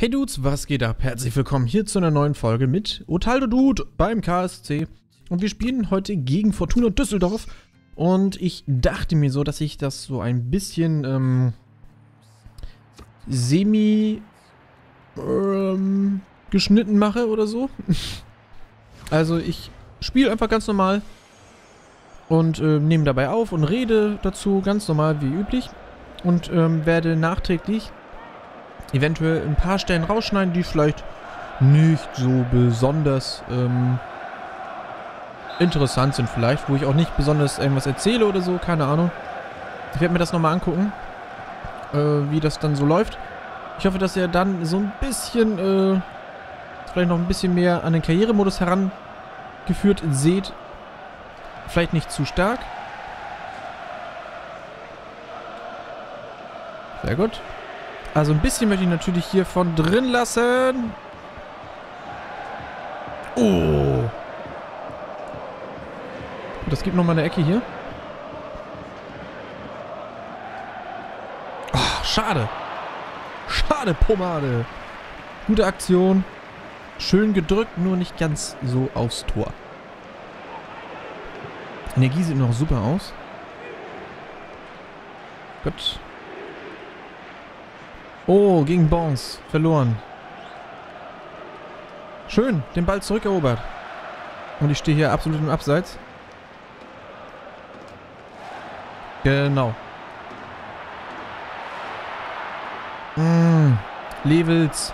Hey Dudes, was geht ab? Herzlich willkommen hier zu einer neuen Folge mit Otaldo Dude beim KSC. Und wir spielen heute gegen Fortuna Düsseldorf. Und ich dachte mir so, dass ich das so ein bisschen ähm, semi ähm, geschnitten mache oder so. also ich spiele einfach ganz normal und äh, nehme dabei auf und rede dazu ganz normal wie üblich und ähm, werde nachträglich eventuell ein paar Stellen rausschneiden, die vielleicht nicht so besonders ähm, interessant sind vielleicht, wo ich auch nicht besonders irgendwas erzähle oder so, keine Ahnung. Ich werde mir das nochmal angucken, äh, wie das dann so läuft. Ich hoffe, dass ihr dann so ein bisschen, äh, vielleicht noch ein bisschen mehr an den Karrieremodus herangeführt seht. Vielleicht nicht zu stark. Sehr gut. Also ein bisschen möchte ich natürlich hier von drin lassen. Oh. Das gibt nochmal eine Ecke hier. Oh, schade. Schade, Pomade. Gute Aktion. Schön gedrückt, nur nicht ganz so aufs Tor. Energie sieht noch super aus. Gut. Oh, gegen Bons. Verloren. Schön, den Ball zurückerobert. Und ich stehe hier absolut im Abseits. Genau. Mmh, Levels.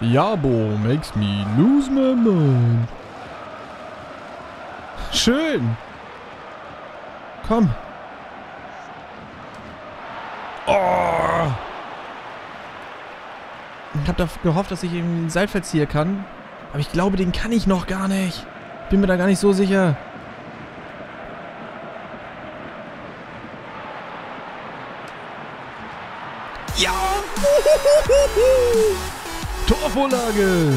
Jabo makes me lose my mind. Schön. Komm. Oh. Ich habe gehofft, dass ich den Seilverzieher kann. Aber ich glaube, den kann ich noch gar nicht. Bin mir da gar nicht so sicher. Ja! Torvorlage!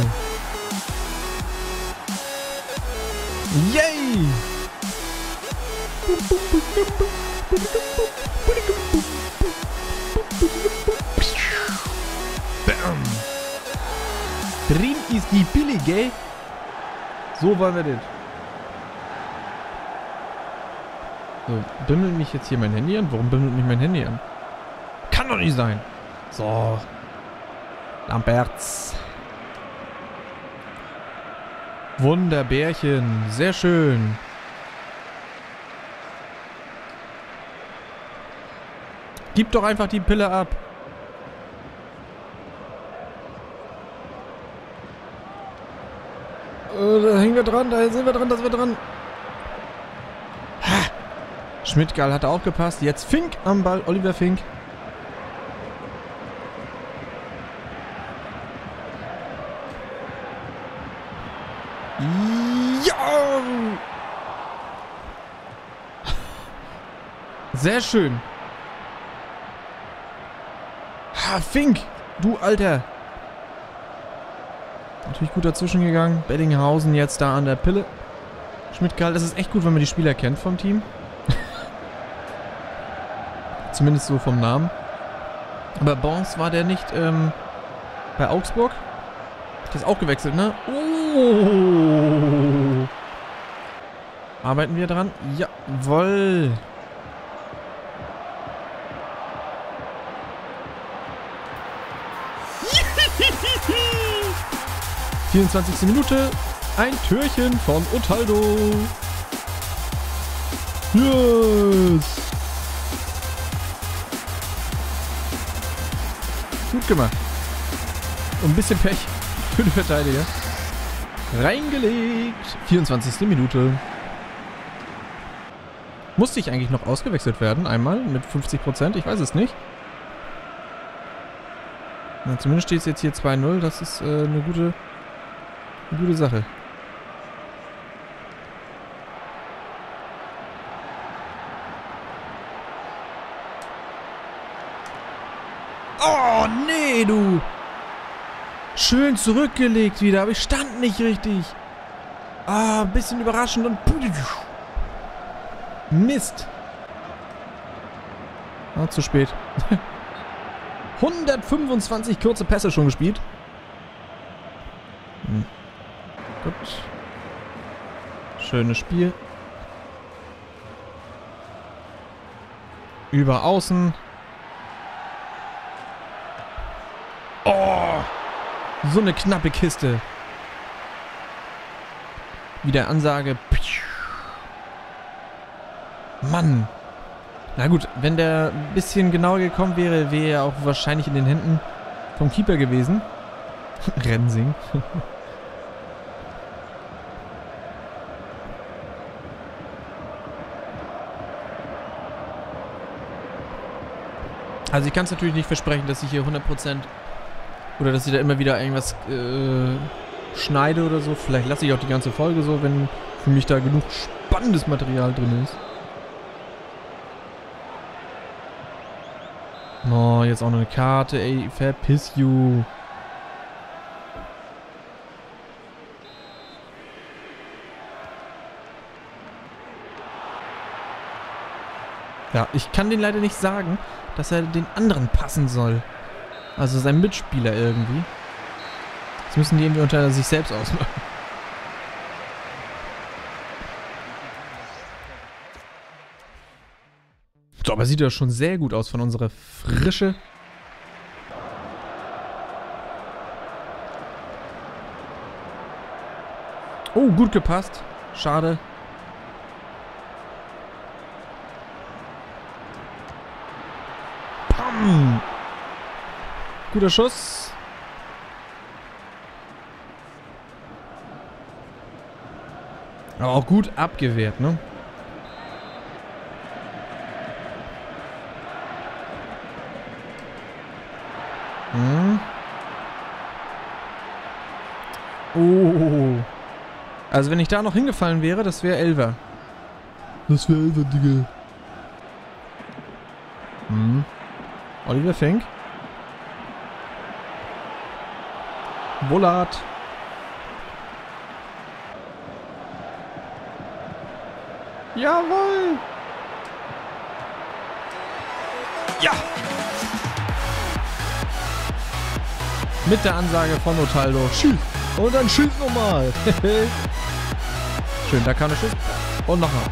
Yay! Bam! Drin ist die Pille, gell? So wollen wir den. So, bimmelt mich jetzt hier mein Handy an? Warum bimmelt mich mein Handy an? Kann doch nicht sein. So. Lamperts. Wunderbärchen. Sehr schön. Gib doch einfach die Pille ab. Äh, da hängen wir dran, da sind wir dran, da sind wir dran. Ha. Schmidtgal hat aufgepasst. Jetzt Fink am Ball. Oliver Fink. Ja! Sehr schön. Ha, Fink! Du Alter! Natürlich gut dazwischen gegangen. Beddinghausen jetzt da an der Pille. Schmidt-Gall, das ist echt gut, wenn man die Spieler kennt vom Team. Zumindest so vom Namen. Aber Bons war der nicht ähm, bei Augsburg? Der ist auch gewechselt, ne? Oh! Arbeiten wir dran? Jawoll! 24. Minute. Ein Türchen von Otaldo. Yes. Gut gemacht. Und ein bisschen Pech für die Verteidiger. Reingelegt. 24. Minute. Musste ich eigentlich noch ausgewechselt werden? Einmal mit 50%? Ich weiß es nicht. Na, zumindest steht es jetzt hier 2-0. Das ist äh, eine gute eine gute Sache. Oh, nee, du. Schön zurückgelegt wieder, aber ich stand nicht richtig. Ah, ein bisschen überraschend und... Mist. Ah, zu spät. 125 kurze Pässe schon gespielt. Hm. Gut. Schönes Spiel. Über außen. Oh! So eine knappe Kiste. Wieder Ansage. Mann. Na gut, wenn der ein bisschen genauer gekommen wäre, wäre er auch wahrscheinlich in den Händen vom Keeper gewesen. Rensing. also ich kann es natürlich nicht versprechen, dass ich hier 100% oder dass ich da immer wieder irgendwas äh, schneide oder so. Vielleicht lasse ich auch die ganze Folge so, wenn für mich da genug spannendes Material drin ist. Oh, jetzt auch noch eine Karte, ey, verpiss you. Ja, ich kann den leider nicht sagen, dass er den anderen passen soll. Also sein Mitspieler irgendwie. Das müssen die irgendwie unter sich selbst ausmachen. So, aber sieht ja schon sehr gut aus von unserer Frische. Oh, gut gepasst. Schade. Guter Schuss. Aber auch gut abgewehrt, ne? Hm. Oh. Also wenn ich da noch hingefallen wäre, das wäre Elver. Das wäre Elver, Digga. Hm. Oliver Fink. Bullard. Jawohl! Ja! Mit der Ansage von Otaldo. Schieß! Und dann schieß nochmal! Schön, da kam der Schuss. Und nochmal.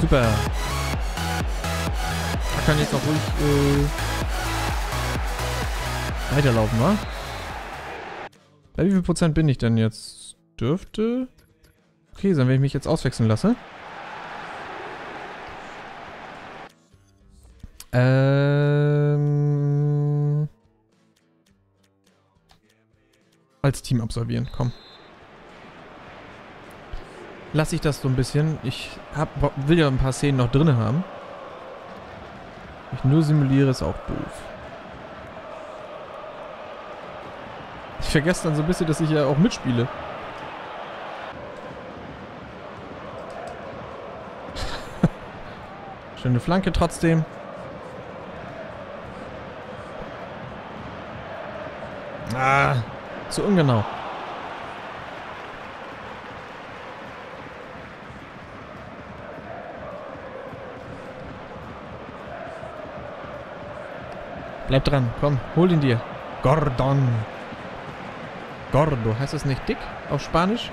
Super. Da kann jetzt auch ruhig äh, weiterlaufen, wa? Bei wie viel Prozent bin ich denn jetzt? Dürfte... Okay sein, wenn ich mich jetzt auswechseln lasse. Ähm... Als Team absolvieren, komm. Lass ich das so ein bisschen. Ich hab, will ja ein paar Szenen noch drin haben. Ich nur simuliere, ist auch doof. Ich vergesse dann so ein bisschen, dass ich ja auch mitspiele. Schöne Flanke trotzdem. Ah, zu ungenau. Bleib dran, komm, hol ihn dir. Gordon. Gordo, heißt das nicht dick auf Spanisch?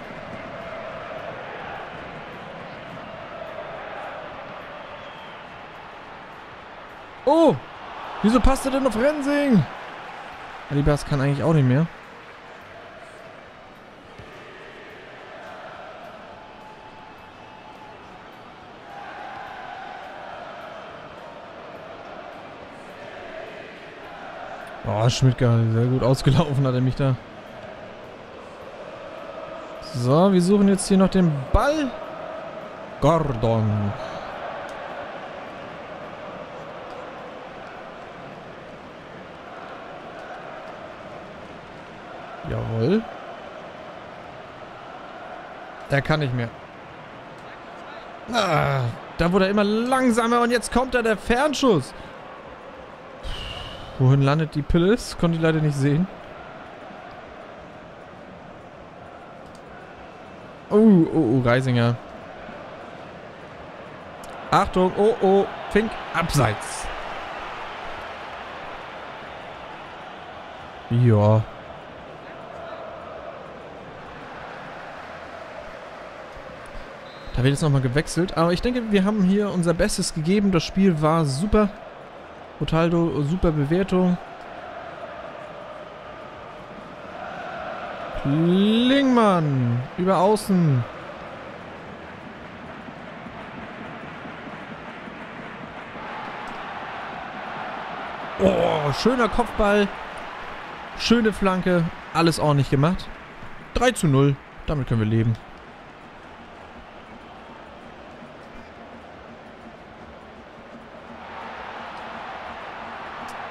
Oh! Wieso passt er denn auf Rensing? Alibas kann eigentlich auch nicht mehr. Oh, Schmidtger, sehr gut ausgelaufen hat er mich da. So, wir suchen jetzt hier noch den Ball. Gordon. Jawohl. Er kann nicht mehr. Ah, da wurde er immer langsamer und jetzt kommt da der Fernschuss. Wohin landet die Pille? Das konnte ich leider nicht sehen. Oh, oh, Reisinger. Achtung, oh, oh, Fink, abseits. Ja. Da wird jetzt nochmal gewechselt. Aber ich denke, wir haben hier unser Bestes gegeben. Das Spiel war super. Rotaldo, super Bewertung. Klingmann über außen. Oh, schöner Kopfball. Schöne Flanke. Alles ordentlich gemacht. 3 zu 0. Damit können wir leben.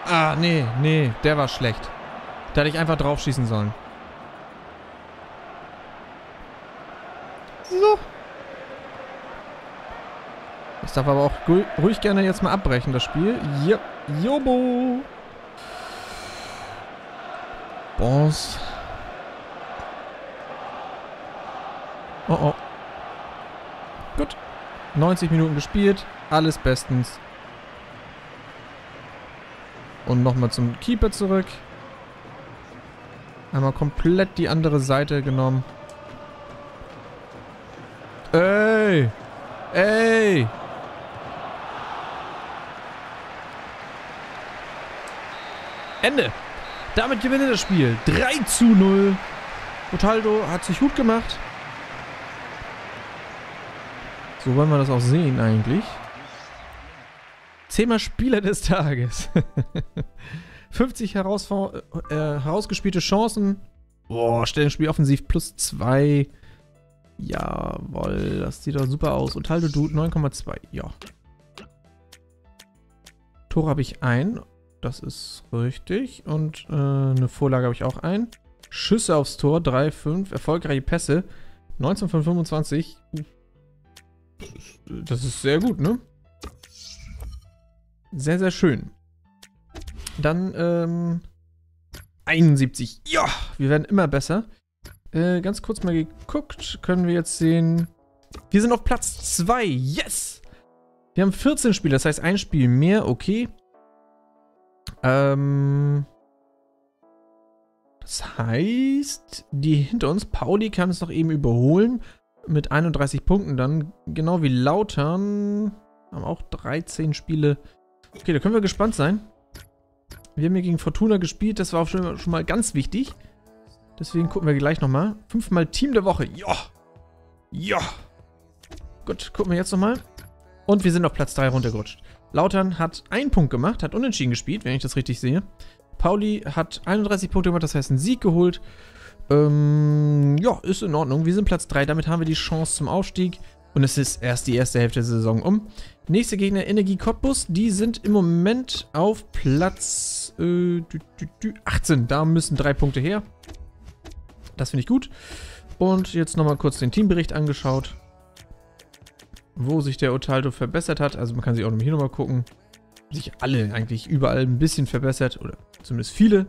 Ah, nee, nee, der war schlecht. Da hätte ich einfach drauf schießen sollen. So. Das darf aber auch ruhig gerne jetzt mal abbrechen, das Spiel. Ja, Jobo. Bons. Oh oh. Gut. 90 Minuten gespielt. Alles bestens. Und nochmal zum Keeper zurück. Einmal komplett die andere Seite genommen. Ey! Ey! Ende. Damit gewinnt das Spiel. 3 zu 0. Rotaldo hat sich gut gemacht. So wollen wir das auch sehen eigentlich. Zehnmal Spieler des Tages. 50 heraus, äh, herausgespielte Chancen. Boah, Stellenspiel offensiv plus 2. Jawoll, das sieht doch super aus. Und Haldo Dude 9,2. Ja. Tor habe ich ein. Das ist richtig. Und äh, eine Vorlage habe ich auch ein. Schüsse aufs Tor 3, 5. Erfolgreiche Pässe 19 von 25. Das ist sehr gut, ne? Sehr, sehr schön. Dann, ähm, 71. Ja, wir werden immer besser. Äh, ganz kurz mal geguckt. Können wir jetzt sehen. Wir sind auf Platz 2. Yes! Wir haben 14 Spiele, das heißt ein Spiel mehr. Okay. Ähm. Das heißt, die hinter uns, Pauli kann es noch eben überholen. Mit 31 Punkten dann. Genau wie Lautern. Haben auch 13 Spiele Okay, da können wir gespannt sein. Wir haben hier gegen Fortuna gespielt, das war auch schon, schon mal ganz wichtig. Deswegen gucken wir gleich nochmal. Fünfmal Team der Woche. Ja. Ja. Gut, gucken wir jetzt nochmal. Und wir sind auf Platz 3 runtergerutscht. Lautern hat einen Punkt gemacht, hat unentschieden gespielt, wenn ich das richtig sehe. Pauli hat 31 Punkte gemacht, das heißt einen Sieg geholt. Ähm, ja, ist in Ordnung. Wir sind Platz 3, damit haben wir die Chance zum Aufstieg. Und es ist erst die erste Hälfte der Saison um. Nächste Gegner Energie Cottbus. Die sind im Moment auf Platz äh, 18. Da müssen drei Punkte her. Das finde ich gut. Und jetzt nochmal kurz den Teambericht angeschaut. Wo sich der Otaldo verbessert hat. Also man kann sich auch hier nochmal gucken. Sich alle eigentlich überall ein bisschen verbessert. Oder zumindest viele.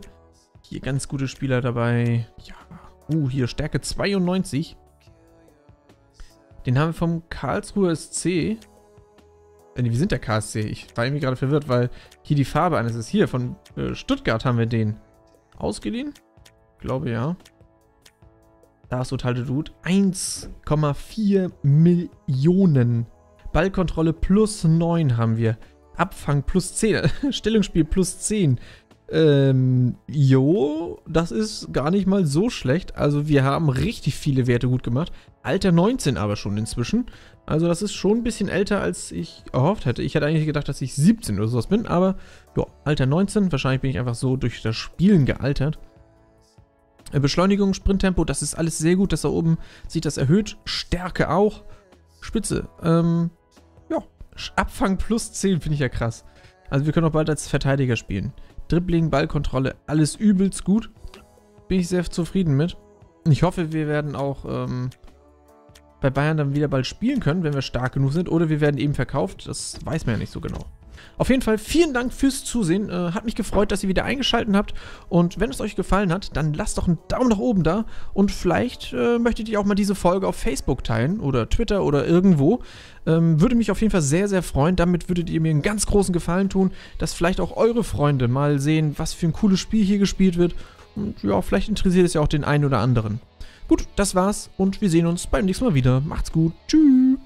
Hier ganz gute Spieler dabei. Ja. Uh, hier Stärke 92. Den haben wir vom Karlsruher SC. Äh, nee, wie sind der KSC? Ich war irgendwie gerade verwirrt, weil hier die Farbe eines ist. Hier, von äh, Stuttgart haben wir den. Ausgeliehen? Glaube ja. Da ist total der Dude. 1,4 Millionen. Ballkontrolle plus 9 haben wir. Abfang plus 10. Stellungsspiel plus 10. Ähm, jo, das ist gar nicht mal so schlecht. Also wir haben richtig viele Werte gut gemacht. Alter 19 aber schon inzwischen. Also das ist schon ein bisschen älter, als ich erhofft hätte. Ich hätte eigentlich gedacht, dass ich 17 oder sowas bin, aber ja, Alter 19. Wahrscheinlich bin ich einfach so durch das Spielen gealtert. Äh, Beschleunigung, Sprinttempo, das ist alles sehr gut. Das da oben sieht das erhöht. Stärke auch. Spitze. Ähm, ja, Abfang plus 10 finde ich ja krass. Also wir können auch bald als Verteidiger spielen. Dribbling, Ballkontrolle, alles übelst gut. Bin ich sehr zufrieden mit. Ich hoffe, wir werden auch ähm, bei Bayern dann wieder bald spielen können, wenn wir stark genug sind. Oder wir werden eben verkauft. Das weiß man ja nicht so genau. Auf jeden Fall vielen Dank fürs Zusehen. Äh, hat mich gefreut, dass ihr wieder eingeschaltet habt. Und wenn es euch gefallen hat, dann lasst doch einen Daumen nach oben da. Und vielleicht äh, möchtet ihr auch mal diese Folge auf Facebook teilen oder Twitter oder irgendwo. Ähm, würde mich auf jeden Fall sehr, sehr freuen. Damit würdet ihr mir einen ganz großen Gefallen tun, dass vielleicht auch eure Freunde mal sehen, was für ein cooles Spiel hier gespielt wird. Und ja, vielleicht interessiert es ja auch den einen oder anderen. Gut, das war's und wir sehen uns beim nächsten Mal wieder. Macht's gut. Tschüss.